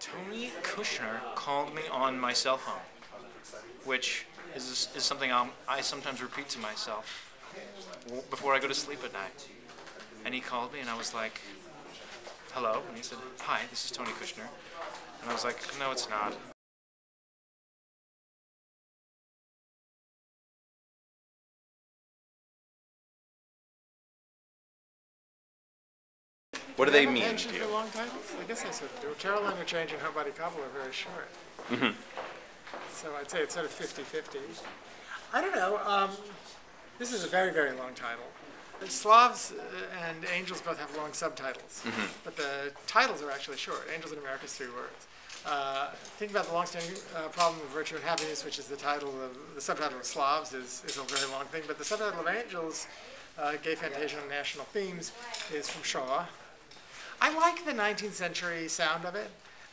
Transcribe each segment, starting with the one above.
Tony Kushner called me on my cell phone, which is, is something I'm, I sometimes repeat to myself before I go to sleep at night. And he called me, and I was like, hello? And he said, hi, this is Tony Kushner. And I was like, no, it's not. What do they mean to you? for long titles? I guess I said do. Caroline, or Change and Homebody/Kabul are very short. Mm-hmm. So I'd say it's sort of 50-50. I don't know. Um, this is a very, very long title. Slavs uh, and Angels both have long subtitles, Mm-hmm. but the titles are actually short. Angels in America is three words. Uh, think about the long-standing uh, problem of virtue and happiness, which is the title of the subtitle of Slavs is, is a very long thing, but the subtitle of Angels, uh, Gay Fantasia on National Themes, is from Shaw, I like the 19th century sound of it.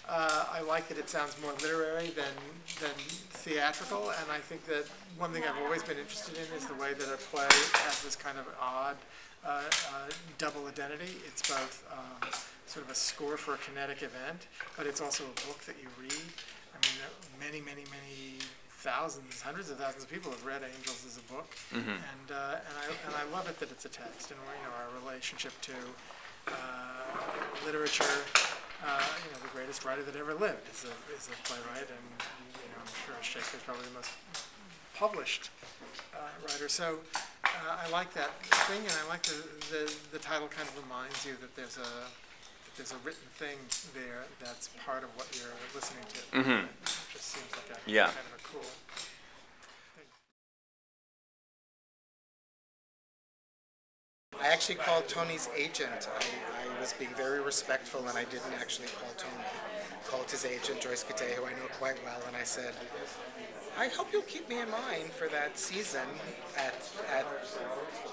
Uh, I like that it sounds more literary than, than theatrical, and I think that one thing I've always been interested in is the way that a play has this kind of odd uh, uh, double identity. It's both um, sort of a score for a kinetic event, but it's also a book that you read. I mean, uh, many, many, many thousands, hundreds of thousands of people have read Angels as a book, and uh, and I and I love it that it's a text, and you know our relationship to literature. Uh, you know, the greatest writer that ever lived is a, is a playwright, and you know, I'm sure Shakespeare's probably the most published uh, writer. So uh, I like that thing, and I like the, the the title kind of reminds you that there's a that there's a written thing there that's part of what you're listening to. It just seems like a Yeah. kind of a cool. I actually called Tony's agent. I, I was being very respectful and I didn't actually call Tony. I called his agent, Joyce Ketay, who I know quite well, and I said, I hope you'll keep me in mind for that season at, at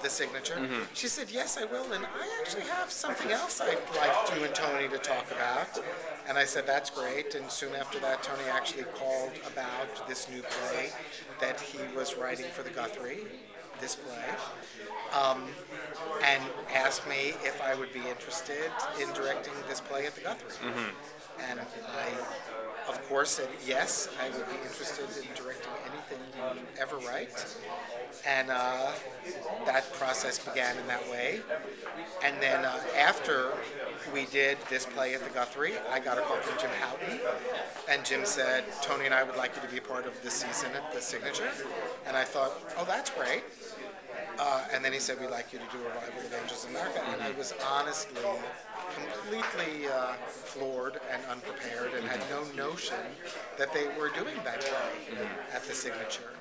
the signature. Mm-hmm. She said, Yes, I will, and I actually have something else I'd like you and Tony to talk about. And I said, That's great. And soon after that, Tony actually called about this new play that he was writing for the Guthrie, this play and asked me if I would be interested in directing this play at the Guthrie. And I, of course, said yes, I would be interested in directing anything you ever write. And uh, that process began in that way. And then uh, after we did this play at the Guthrie, I got a call from Jim Houghton. And Jim said, Tony and I would like you to be a part of this season at the Signature. And I thought, oh, that's great. Uh, and then he said, we'd like you to do a revival of Angels in America. And I was honestly completely uh, floored and unprepared and had no notion that they were doing that play at the signature.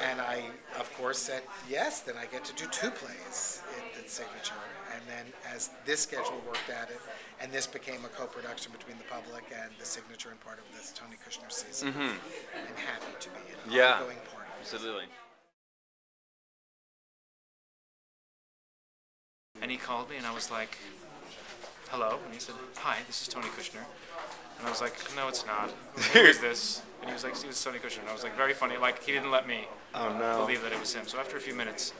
And I, of course, said, yes, then I get to do two plays at the signature. And then as this schedule worked at it, and this became a co-production between the public and the signature and part of this Tony Kushner season, I'm happy to be an Yeah. ongoing part of it. Absolutely. And he called me, and I was like, hello? And he said, hi, this is Tony Kushner. And I was like, no, it's not. Who is this? And he was like, was Tony Kushner. And I was like, very funny. Like, he didn't let me Oh no. believe that it was him. So after a few minutes,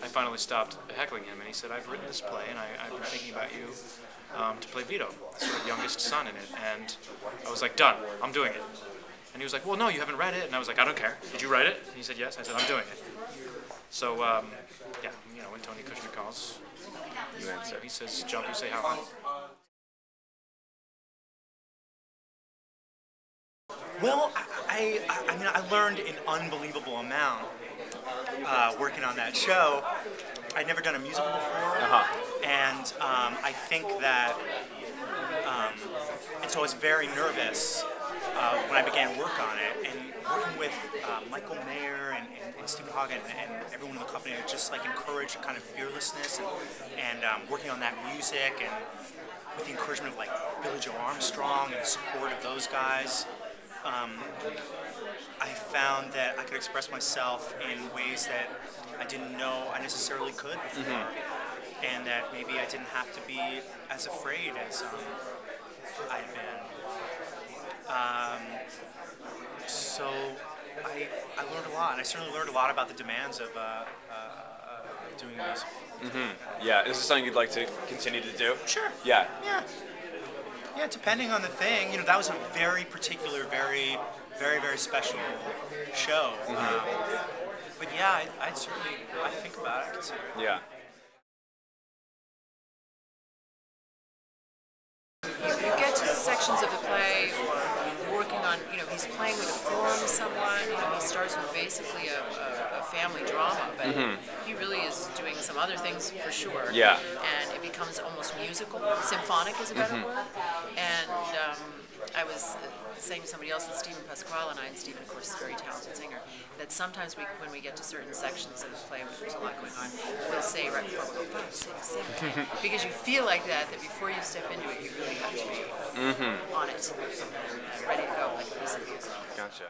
I finally stopped heckling him, and he said, I've written this play, and I, I've been thinking about you um, to play Vito, the sort of youngest son in it. And I was like, done. I'm doing it. And he was like, well, no, you haven't read it. And I was like, I don't care. Did you write it? And he said, yes. I said, I'm doing it. So, um, yeah, you know, when Tony Kushner calls, You answer. he says, jump, you say how high. Well, I, I, I mean, I learned an unbelievable amount uh, working on that show. I'd never done a musical before, Uh-huh. and um, I think that, um, and so I was very nervous uh, when I began work on it, and working with uh, Michael Mayer and, and, and Steven Hoggett and, and everyone in the company just like encourage kind of fearlessness and, and um, working on that music and with the encouragement of like Billie Joe Armstrong and the support of those guys. Um, I found that I could express myself in ways that I didn't know I necessarily could before, and that maybe I didn't have to be as afraid as um, I'd been. Um, so I, learned a lot, and I certainly learned a lot about the demands of uh, uh, doing music. Yeah. Is this something you'd like to continue to do? Sure. Yeah. Yeah. Yeah, depending on the thing, you know, that was a very particular, very, very, very special show. Um, but yeah, I, I'd certainly, I think about it, I consider it. Yeah. you get to sections of the play or working on, you know, he's playing with a form somewhat, you know, he starts with basically a, a, a family drama, but he really is doing some other things for sure. Yeah. And it becomes almost musical. Symphonic is a better word. And um, I was uh, saying to somebody else that Steven Pasquale and I, and Stephen, of course, is a very talented singer, that sometimes we, when we get to certain sections of the play where there's a lot going on, we'll say right before we go, five, six, seven, because you feel like that, that before you step into it, you really have to be on it, and, uh, ready to go, like a piece of music. Gotcha.